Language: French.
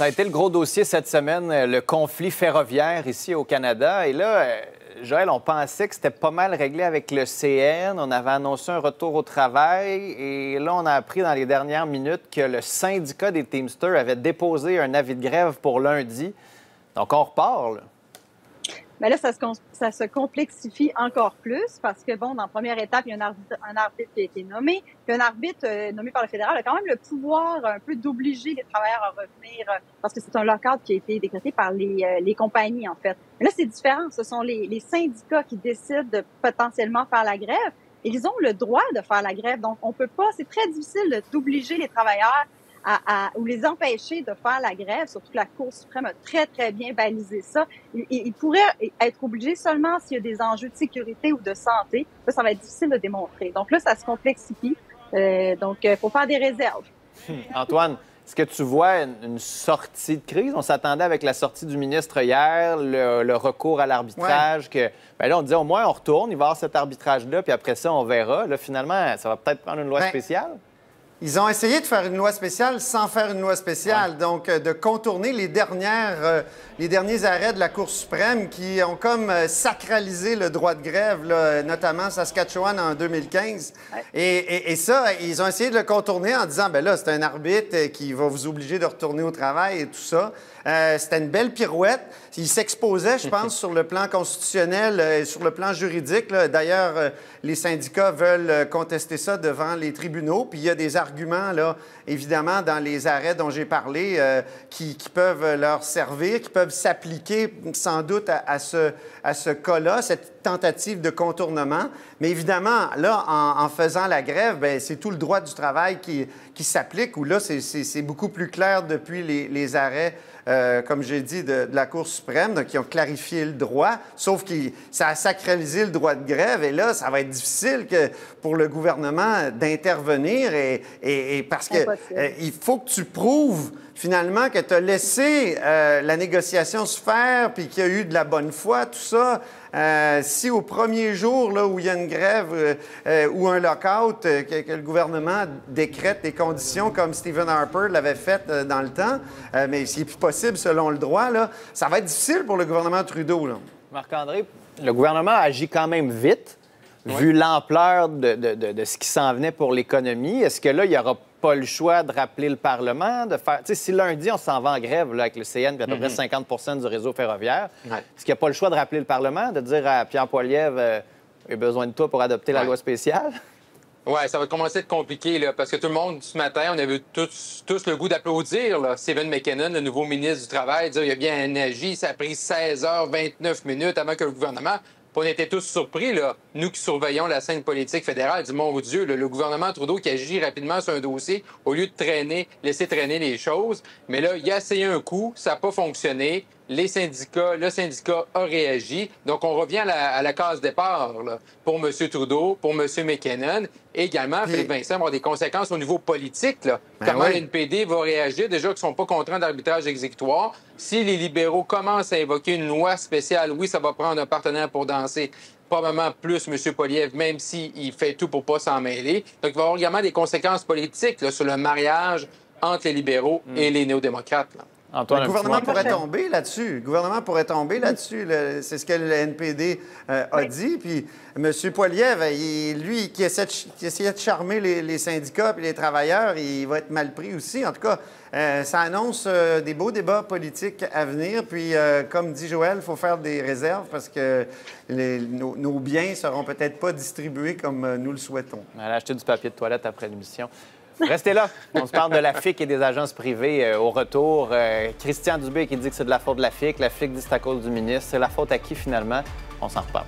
Ça a été le gros dossier cette semaine, euh, le conflit ferroviaire ici au Canada. Et là, euh, Joël, on pensait que c'était pas mal réglé avec le CN. On avait annoncé un retour au travail. Et là, on a appris dans les dernières minutes que le syndicat des Teamsters avait déposé un avis de grève pour lundi. Donc, on repart. Mais là, ça se, ça se complexifie encore plus parce que, bon, dans la première étape, il y a un arbitre, un arbitre qui a été nommé. Puis un arbitre euh, nommé par le fédéral a quand même le pouvoir un peu d'obliger les travailleurs à revenir euh, parce que c'est un lockout qui a été décrété par les, euh, les compagnies, en fait. Mais là, c'est différent. Ce sont les, les syndicats qui décident de potentiellement faire la grève. Ils ont le droit de faire la grève. Donc, on peut pas, c'est très difficile d'obliger les travailleurs à, ou les empêcher de faire la grève, surtout que la Cour suprême a très, très bien balisé ça. Ils, pourraient être obligés seulement s'il y a des enjeux de sécurité ou de santé. Ça, ça va être difficile de démontrer. Donc là, ça se complexifie. Euh, donc, il faut faire des réserves. Hmm. Antoine, est-ce que tu vois une, sortie de crise? On s'attendait avec la sortie du ministre hier, le, recours à l'arbitrage, que ben là, on disait au moins on retourne, il va y avoir cet arbitrage-là, puis après ça, on verra. Là, finalement, ça va peut-être prendre une loi ben, spéciale? Ils ont essayé de faire une loi spéciale sans faire une loi spéciale, donc euh, de contourner les dernières, euh, les derniers arrêts de la Cour suprême qui ont comme euh, sacralisé le droit de grève, notamment Saskatchewan en 2015. Et, et, ça, ils ont essayé de le contourner en disant, ben là, c'est un arbitre qui va vous obliger de retourner au travail et tout ça. C'était une belle pirouette. Il s'exposait, je pense, sur le plan constitutionnel et sur le plan juridique. D'ailleurs, les syndicats veulent contester ça devant les tribunaux. Puis il y a des arguments, là, évidemment, dans les arrêts dont j'ai parlé, euh, qui, peuvent leur servir, qui peuvent s'appliquer sans doute à, ce, à ce cas-là, cette tentative de contournement. Mais évidemment, là, en, faisant la grève, ben, c'est tout le droit du travail qui, qui s'applique, où là, c'est beaucoup plus clair depuis les arrêts euh, comme j'ai dit, de, la Cour suprême, donc qui ont clarifié le droit, sauf que ça a sacralisé le droit de grève. Et là, ça va être difficile que, pour le gouvernement d'intervenir et, et, parce que euh, il faut que tu prouves finalement que tu as laissé euh, la négociation se faire, puis qu'il y a eu de la bonne foi, tout ça. Euh, si au premier jour là, où il y a une grève euh, ou un lockout, que, que, le gouvernement décrète des conditions comme Stephen Harper l'avait fait dans le temps, mais ce qui est plus possible selon le droit, là, ça va être difficile pour le gouvernement Trudeau. Marc-André, le gouvernement agit quand même vite, vu l'ampleur de, de, de, ce qui s'en venait pour l'économie. Est-ce que là, il y aura pas le choix de rappeler le Parlement, de faire. Tu sais, si lundi, on s'en va en grève là, avec le CN, puis à peu près 50 mm-hmm. du réseau ferroviaire, est-ce qu'il n'y a pas le choix de rappeler le Parlement, de dire à Pierre Poilievre, euh, il a besoin de toi pour adopter la loi spéciale? Oui, ça va commencer à être compliqué, là, parce que tout le monde, ce matin, on avait tous, tous le goût d'applaudir Stephen McKinnon, le nouveau ministre du Travail, dire il a bien agi, ça a pris 16 heures 29 minutes avant que le gouvernement on était tous surpris, là, nous qui surveillons la scène politique fédérale, du mon Dieu, le gouvernement Trudeau qui agit rapidement sur un dossier au lieu de traîner, laisser traîner les choses. Mais là, il a essayé un coup, ça n'a pas fonctionné les syndicats, le syndicat a réagi. Donc, on revient à la, case départ pour M. Trudeau, pour M. McKinnon. Et également, Philippe Vincent va avoir des conséquences au niveau politique. Là. Ben Comment l'NPD va réagir? Déjà qu'ils ne sont pas contraints d'arbitrage exécutoire. Si les libéraux commencent à évoquer une loi spéciale, oui, ça va prendre un partenaire pour danser probablement plus M. Poliev, même s'il fait tout pour pas s'en mêler. Donc, il va y avoir également des conséquences politiques sur le mariage entre les libéraux mm. et les néo-démocrates le gouvernement pourrait tomber là-dessus. Le gouvernement pourrait tomber là-dessus. C'est ce que le NPD euh, a dit. Puis M. Poiliev, lui, qui, essaie de, essayait de charmer les, syndicats et les travailleurs, il va être mal pris aussi. En tout cas, euh, ça annonce euh, des beaux débats politiques à venir. Puis, comme dit Joël, il faut faire des réserves parce que nos, nos, biens seront peut-être pas distribués comme nous le souhaitons. On va acheter du papier de toilette après l'émission. Restez là. On se parle de la FIC et des agences privées euh, au retour. Euh, Christian Dubé qui dit que c'est de la faute de la FIC. La FIC dit que c'est à cause du ministre. C'est la faute à qui finalement? On s'en reparle.